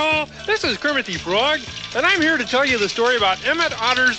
All, this is Kermit the Frog, and I'm here to tell you the story about Emmett Otter's